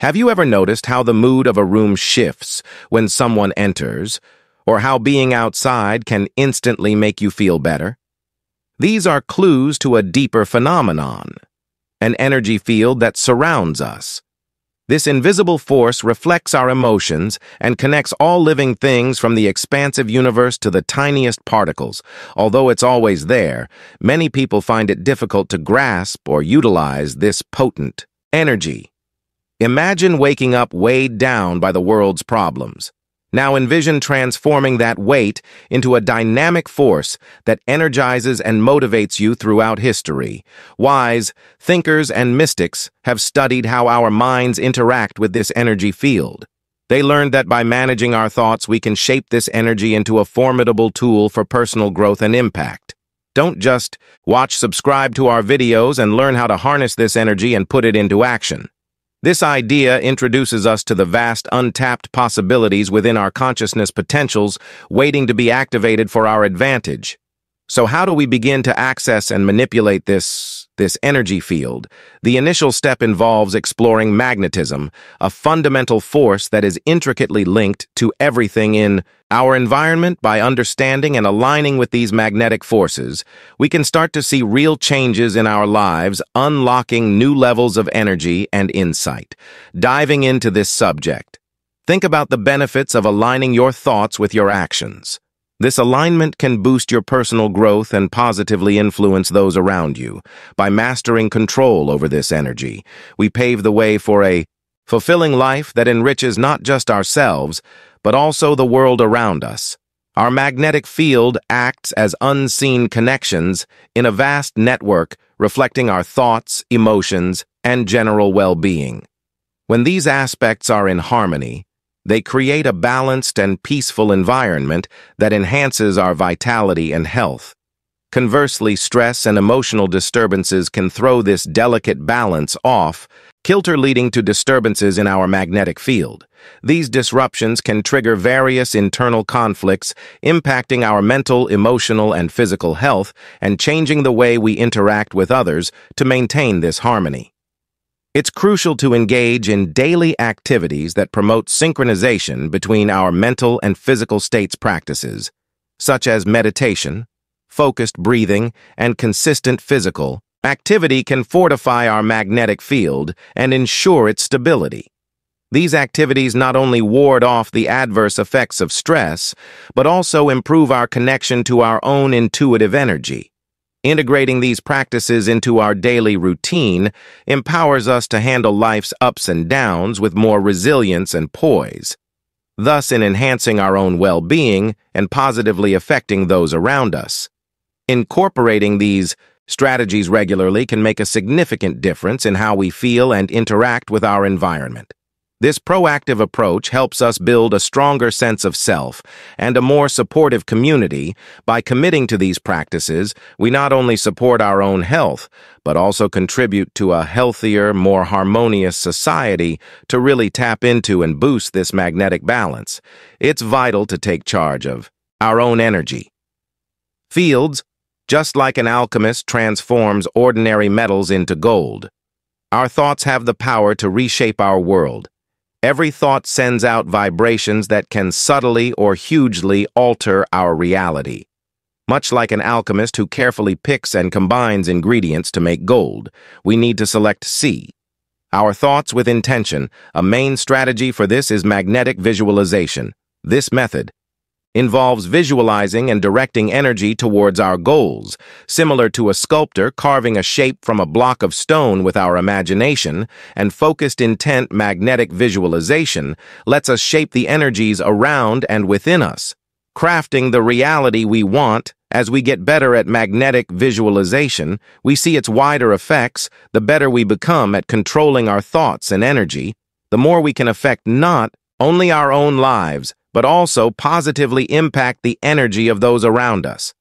Have you ever noticed how the mood of a room shifts when someone enters, or how being outside can instantly make you feel better? These are clues to a deeper phenomenon, an energy field that surrounds us. This invisible force reflects our emotions and connects all living things from the expansive universe to the tiniest particles. Although it's always there, many people find it difficult to grasp or utilize this potent energy. Imagine waking up weighed down by the world's problems. Now envision transforming that weight into a dynamic force that energizes and motivates you throughout history. Wise, thinkers, and mystics have studied how our minds interact with this energy field. They learned that by managing our thoughts, we can shape this energy into a formidable tool for personal growth and impact. Don't just watch, subscribe to our videos, and learn how to harness this energy and put it into action. This idea introduces us to the vast untapped possibilities within our consciousness potentials waiting to be activated for our advantage. So how do we begin to access and manipulate this, this energy field? The initial step involves exploring magnetism, a fundamental force that is intricately linked to everything in our environment. By understanding and aligning with these magnetic forces, we can start to see real changes in our lives, unlocking new levels of energy and insight. Diving into this subject, think about the benefits of aligning your thoughts with your actions. This alignment can boost your personal growth and positively influence those around you. By mastering control over this energy, we pave the way for a fulfilling life that enriches not just ourselves, but also the world around us. Our magnetic field acts as unseen connections in a vast network reflecting our thoughts, emotions, and general well-being. When these aspects are in harmony, they create a balanced and peaceful environment that enhances our vitality and health. Conversely, stress and emotional disturbances can throw this delicate balance off, kilter leading to disturbances in our magnetic field. These disruptions can trigger various internal conflicts, impacting our mental, emotional, and physical health, and changing the way we interact with others to maintain this harmony. It's crucial to engage in daily activities that promote synchronization between our mental and physical states practices, such as meditation, focused breathing, and consistent physical activity can fortify our magnetic field and ensure its stability. These activities not only ward off the adverse effects of stress, but also improve our connection to our own intuitive energy. Integrating these practices into our daily routine empowers us to handle life's ups and downs with more resilience and poise, thus in enhancing our own well-being and positively affecting those around us. Incorporating these strategies regularly can make a significant difference in how we feel and interact with our environment. This proactive approach helps us build a stronger sense of self and a more supportive community. By committing to these practices, we not only support our own health, but also contribute to a healthier, more harmonious society to really tap into and boost this magnetic balance. It's vital to take charge of our own energy. Fields, just like an alchemist transforms ordinary metals into gold, our thoughts have the power to reshape our world. Every thought sends out vibrations that can subtly or hugely alter our reality. Much like an alchemist who carefully picks and combines ingredients to make gold, we need to select C. Our thoughts with intention, a main strategy for this is magnetic visualization. This method, involves visualizing and directing energy towards our goals, similar to a sculptor carving a shape from a block of stone with our imagination, and focused intent magnetic visualization lets us shape the energies around and within us, crafting the reality we want. As we get better at magnetic visualization, we see its wider effects, the better we become at controlling our thoughts and energy, the more we can affect not only our own lives, but also positively impact the energy of those around us.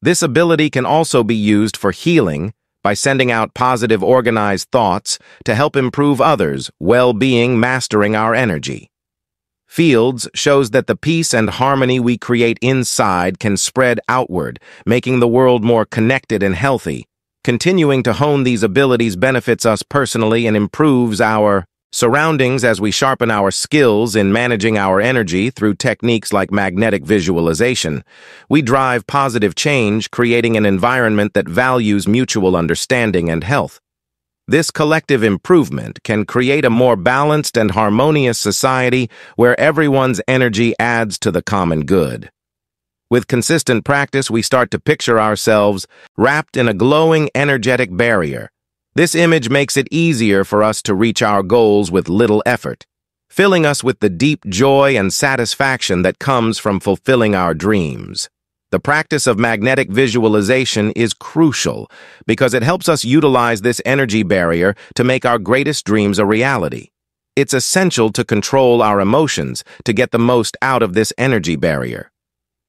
This ability can also be used for healing by sending out positive organized thoughts to help improve others' well-being mastering our energy. Fields shows that the peace and harmony we create inside can spread outward, making the world more connected and healthy. Continuing to hone these abilities benefits us personally and improves our surroundings as we sharpen our skills in managing our energy through techniques like magnetic visualization. We drive positive change, creating an environment that values mutual understanding and health. This collective improvement can create a more balanced and harmonious society where everyone's energy adds to the common good. With consistent practice, we start to picture ourselves wrapped in a glowing energetic barrier. This image makes it easier for us to reach our goals with little effort, filling us with the deep joy and satisfaction that comes from fulfilling our dreams. The practice of magnetic visualization is crucial because it helps us utilize this energy barrier to make our greatest dreams a reality. It's essential to control our emotions to get the most out of this energy barrier.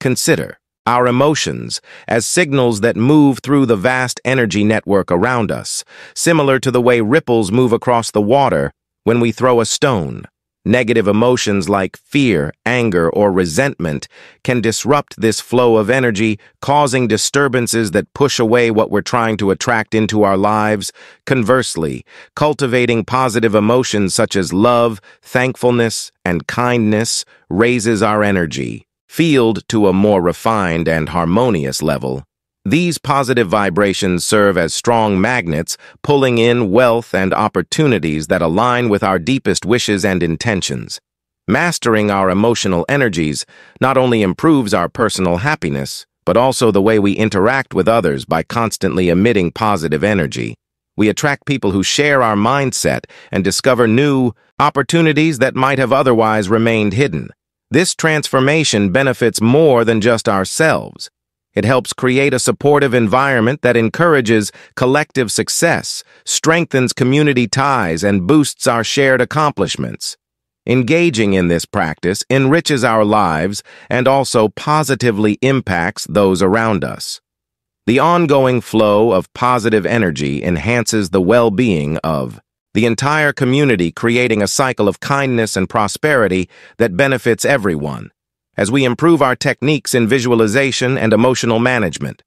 Consider our emotions as signals that move through the vast energy network around us, similar to the way ripples move across the water when we throw a stone. Negative emotions like fear, anger, or resentment can disrupt this flow of energy, causing disturbances that push away what we're trying to attract into our lives. Conversely, cultivating positive emotions such as love, thankfulness, and kindness raises our energy, field to a more refined and harmonious level. These positive vibrations serve as strong magnets, pulling in wealth and opportunities that align with our deepest wishes and intentions. Mastering our emotional energies not only improves our personal happiness, but also the way we interact with others by constantly emitting positive energy. We attract people who share our mindset and discover new opportunities that might have otherwise remained hidden. This transformation benefits more than just ourselves. It helps create a supportive environment that encourages collective success, strengthens community ties, and boosts our shared accomplishments. Engaging in this practice enriches our lives and also positively impacts those around us. The ongoing flow of positive energy enhances the well-being of the entire community, creating a cycle of kindness and prosperity that benefits everyone as we improve our techniques in visualization and emotional management.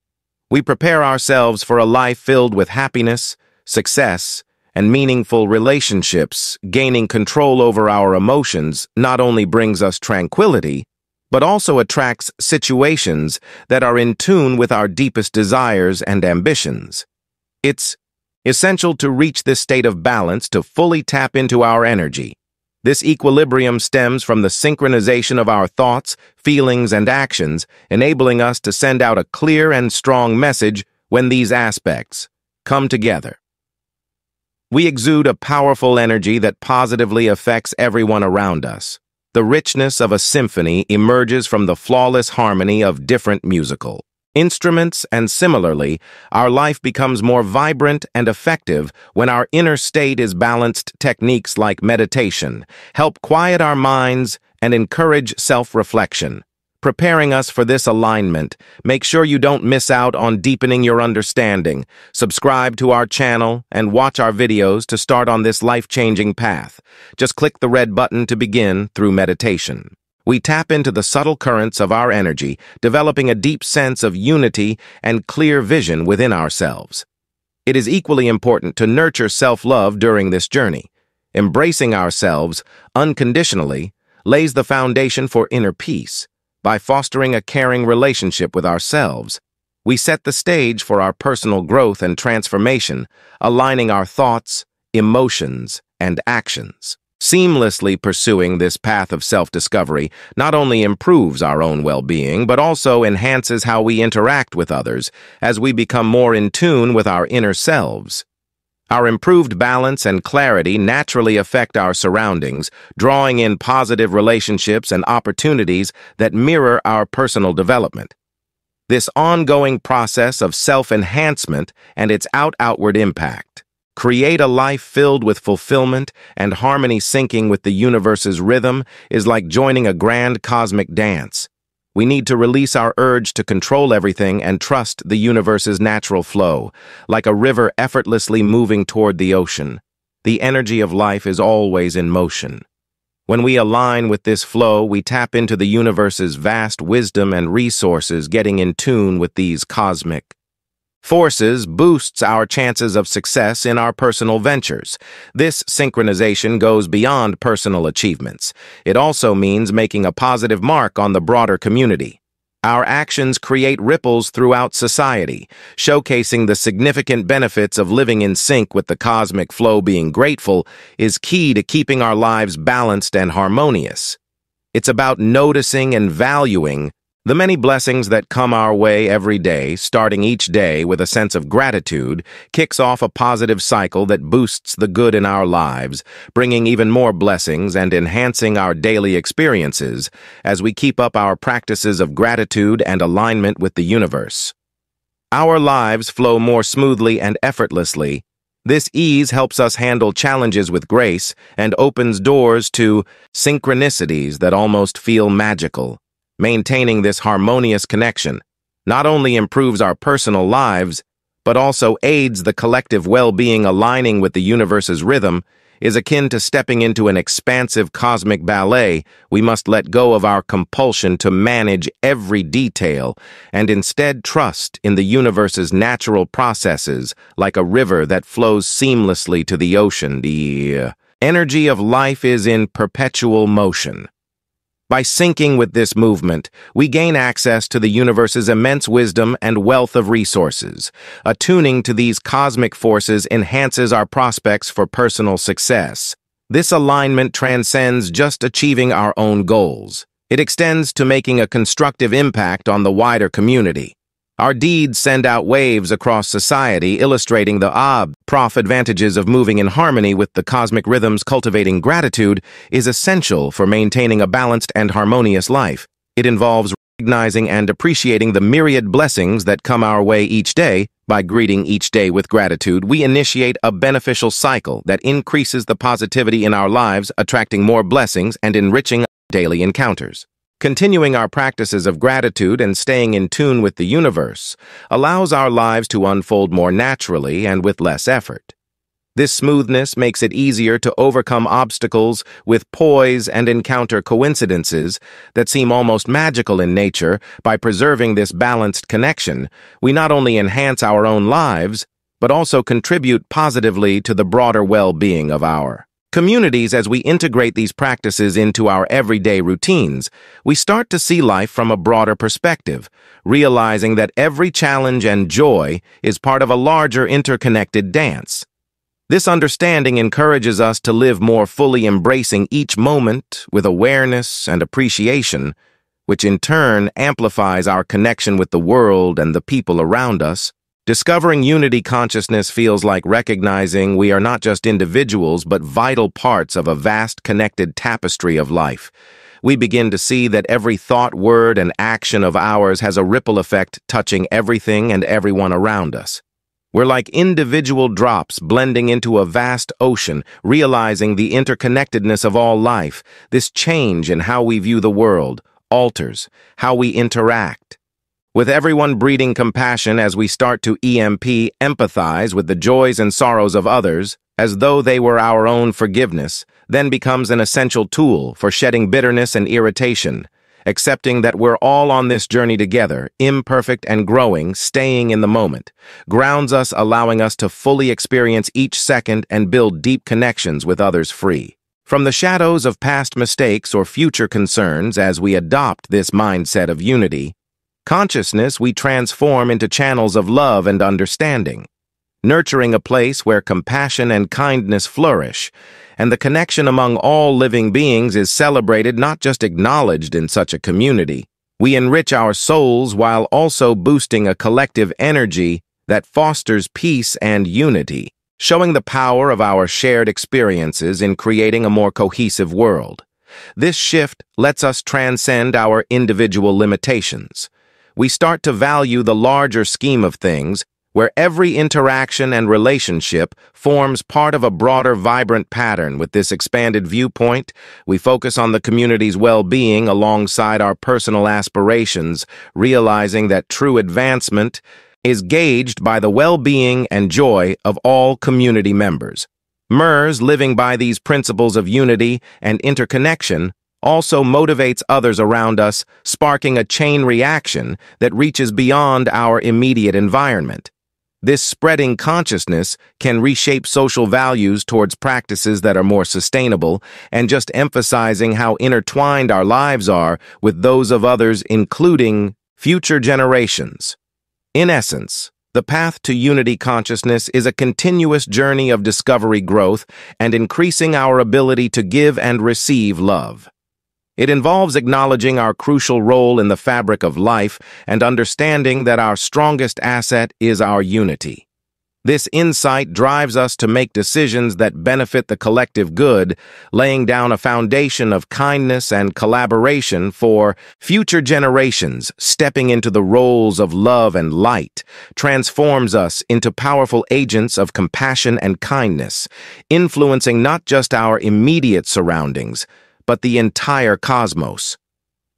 We prepare ourselves for a life filled with happiness, success, and meaningful relationships. Gaining control over our emotions not only brings us tranquility, but also attracts situations that are in tune with our deepest desires and ambitions. It's essential to reach this state of balance to fully tap into our energy, this equilibrium stems from the synchronization of our thoughts, feelings, and actions, enabling us to send out a clear and strong message when these aspects come together. We exude a powerful energy that positively affects everyone around us. The richness of a symphony emerges from the flawless harmony of different musical instruments, and similarly, our life becomes more vibrant and effective when our inner state is balanced techniques like meditation, help quiet our minds, and encourage self-reflection. Preparing us for this alignment, make sure you don't miss out on deepening your understanding. Subscribe to our channel and watch our videos to start on this life-changing path. Just click the red button to begin through meditation. We tap into the subtle currents of our energy, developing a deep sense of unity and clear vision within ourselves. It is equally important to nurture self-love during this journey. Embracing ourselves unconditionally lays the foundation for inner peace. By fostering a caring relationship with ourselves, we set the stage for our personal growth and transformation, aligning our thoughts, emotions, and actions. Seamlessly pursuing this path of self-discovery not only improves our own well-being, but also enhances how we interact with others as we become more in tune with our inner selves. Our improved balance and clarity naturally affect our surroundings, drawing in positive relationships and opportunities that mirror our personal development. This ongoing process of self-enhancement and its out-outward impact Create a life filled with fulfillment and harmony syncing with the universe's rhythm is like joining a grand cosmic dance. We need to release our urge to control everything and trust the universe's natural flow, like a river effortlessly moving toward the ocean. The energy of life is always in motion. When we align with this flow, we tap into the universe's vast wisdom and resources getting in tune with these cosmic forces boosts our chances of success in our personal ventures. This synchronization goes beyond personal achievements. It also means making a positive mark on the broader community. Our actions create ripples throughout society, showcasing the significant benefits of living in sync with the cosmic flow being grateful is key to keeping our lives balanced and harmonious. It's about noticing and valuing the many blessings that come our way every day, starting each day with a sense of gratitude, kicks off a positive cycle that boosts the good in our lives, bringing even more blessings and enhancing our daily experiences as we keep up our practices of gratitude and alignment with the universe. Our lives flow more smoothly and effortlessly. This ease helps us handle challenges with grace and opens doors to synchronicities that almost feel magical. Maintaining this harmonious connection not only improves our personal lives, but also aids the collective well-being aligning with the universe's rhythm is akin to stepping into an expansive cosmic ballet, we must let go of our compulsion to manage every detail and instead trust in the universe's natural processes like a river that flows seamlessly to the ocean. The energy of life is in perpetual motion. By syncing with this movement, we gain access to the universe's immense wisdom and wealth of resources. Attuning to these cosmic forces enhances our prospects for personal success. This alignment transcends just achieving our own goals. It extends to making a constructive impact on the wider community. Our deeds send out waves across society, illustrating the ah, prof advantages of moving in harmony with the cosmic rhythms. Cultivating gratitude is essential for maintaining a balanced and harmonious life. It involves recognizing and appreciating the myriad blessings that come our way each day. By greeting each day with gratitude, we initiate a beneficial cycle that increases the positivity in our lives, attracting more blessings and enriching daily encounters. Continuing our practices of gratitude and staying in tune with the universe allows our lives to unfold more naturally and with less effort. This smoothness makes it easier to overcome obstacles with poise and encounter coincidences that seem almost magical in nature. By preserving this balanced connection, we not only enhance our own lives, but also contribute positively to the broader well-being of our communities, as we integrate these practices into our everyday routines, we start to see life from a broader perspective, realizing that every challenge and joy is part of a larger interconnected dance. This understanding encourages us to live more fully embracing each moment with awareness and appreciation, which in turn amplifies our connection with the world and the people around us. Discovering unity consciousness feels like recognizing we are not just individuals, but vital parts of a vast connected tapestry of life. We begin to see that every thought, word, and action of ours has a ripple effect touching everything and everyone around us. We're like individual drops blending into a vast ocean, realizing the interconnectedness of all life. This change in how we view the world alters how we interact with everyone breeding compassion as we start to EMP empathize with the joys and sorrows of others, as though they were our own forgiveness, then becomes an essential tool for shedding bitterness and irritation, accepting that we're all on this journey together, imperfect and growing, staying in the moment, grounds us allowing us to fully experience each second and build deep connections with others free. From the shadows of past mistakes or future concerns as we adopt this mindset of unity, Consciousness we transform into channels of love and understanding, nurturing a place where compassion and kindness flourish, and the connection among all living beings is celebrated not just acknowledged in such a community. We enrich our souls while also boosting a collective energy that fosters peace and unity, showing the power of our shared experiences in creating a more cohesive world. This shift lets us transcend our individual limitations, we start to value the larger scheme of things, where every interaction and relationship forms part of a broader, vibrant pattern. With this expanded viewpoint, we focus on the community's well-being alongside our personal aspirations, realizing that true advancement is gauged by the well-being and joy of all community members. MERS, living by these principles of unity and interconnection, also motivates others around us, sparking a chain reaction that reaches beyond our immediate environment. This spreading consciousness can reshape social values towards practices that are more sustainable and just emphasizing how intertwined our lives are with those of others, including future generations. In essence, the path to unity consciousness is a continuous journey of discovery growth and increasing our ability to give and receive love. It involves acknowledging our crucial role in the fabric of life and understanding that our strongest asset is our unity. This insight drives us to make decisions that benefit the collective good, laying down a foundation of kindness and collaboration for future generations. Stepping into the roles of love and light transforms us into powerful agents of compassion and kindness, influencing not just our immediate surroundings, but the entire cosmos.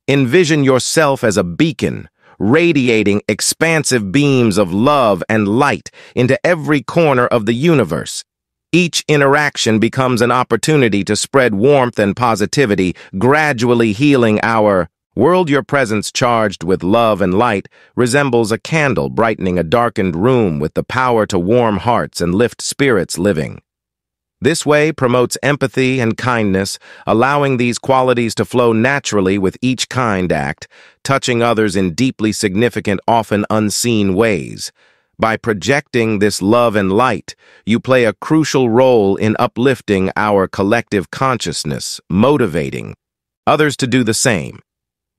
Envision yourself as a beacon, radiating expansive beams of love and light into every corner of the universe. Each interaction becomes an opportunity to spread warmth and positivity, gradually healing our world. Your presence charged with love and light resembles a candle brightening a darkened room with the power to warm hearts and lift spirits living. This way promotes empathy and kindness, allowing these qualities to flow naturally with each kind act, touching others in deeply significant, often unseen ways. By projecting this love and light, you play a crucial role in uplifting our collective consciousness, motivating others to do the same.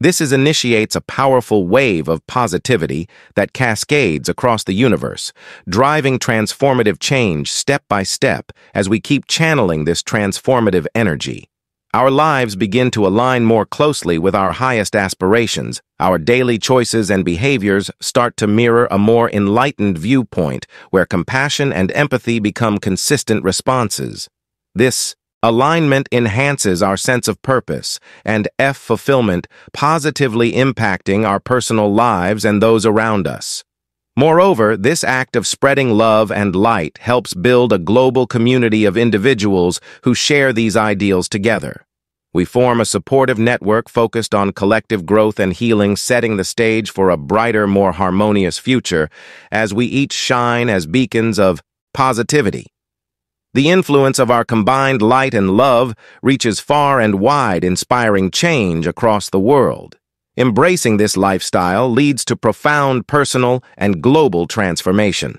This is initiates a powerful wave of positivity that cascades across the universe, driving transformative change step by step as we keep channeling this transformative energy. Our lives begin to align more closely with our highest aspirations. Our daily choices and behaviors start to mirror a more enlightened viewpoint where compassion and empathy become consistent responses. This Alignment enhances our sense of purpose, and F fulfillment positively impacting our personal lives and those around us. Moreover, this act of spreading love and light helps build a global community of individuals who share these ideals together. We form a supportive network focused on collective growth and healing, setting the stage for a brighter, more harmonious future as we each shine as beacons of positivity. The influence of our combined light and love reaches far and wide, inspiring change across the world. Embracing this lifestyle leads to profound personal and global transformation.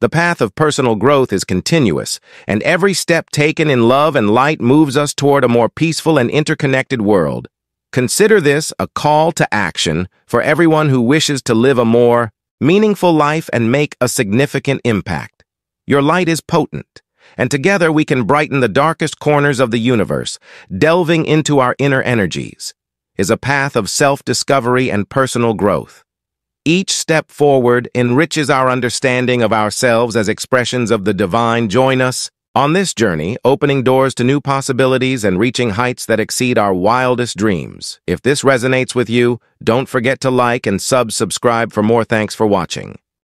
The path of personal growth is continuous, and every step taken in love and light moves us toward a more peaceful and interconnected world. Consider this a call to action for everyone who wishes to live a more meaningful life and make a significant impact. Your light is potent and together we can brighten the darkest corners of the universe, delving into our inner energies, is a path of self-discovery and personal growth. Each step forward enriches our understanding of ourselves as expressions of the divine. Join us on this journey, opening doors to new possibilities and reaching heights that exceed our wildest dreams. If this resonates with you, don't forget to like and sub-subscribe for more. Thanks for watching.